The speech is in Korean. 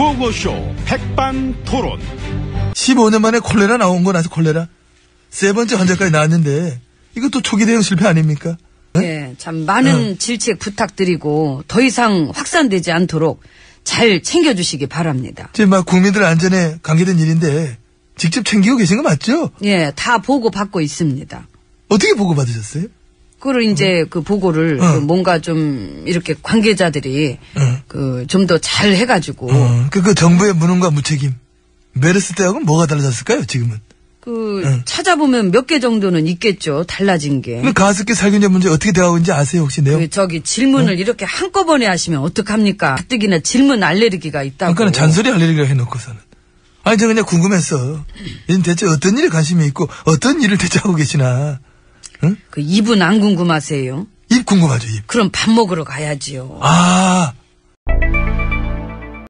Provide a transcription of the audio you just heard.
구호쇼 백반토론. 15년 만에 콜레라 나온 건 아직 콜레라. 세 번째 환자까지 나왔는데 이것도 초기 대응 실패 아닙니까? 예, 참 많은 질책 부탁드리고 더 이상 확산되지 않도록 잘 챙겨주시기 바랍니다. 지금 막 국민들 안전에 관계된 일인데 직접 챙기고 계신 거 맞죠? 예, 다 보고 받고 있습니다. 어떻게 보고 받으셨어요? 그걸 이제 그 보고를 어. 그 뭔가 좀 이렇게 관계자들이 어. 그 좀 더 잘 해가지고 어, 그, 그 정부의 무능과 무책임. 메르스 때하고는 뭐가 달라졌을까요, 지금은? 그 응. 찾아보면 몇 개 정도는 있겠죠 달라진 게. 그 가습기 살균제 문제 어떻게 돼가고 있는지 아세요, 혹시 내용? 그 저기 질문을 이렇게 한꺼번에 하시면 어떡합니까? 가뜩이나 질문 알레르기가 있다고. 아까는 잔소리 알레르기라 해놓고서는. 아니, 저 그냥 궁금했어. 얘는 대체 어떤 일에 관심이 있고, 어떤 일을 대체 하고 계시나. 그 입은 안 궁금하세요? 입 궁금하죠, 입. 그럼 밥 먹으러 가야지요. 아,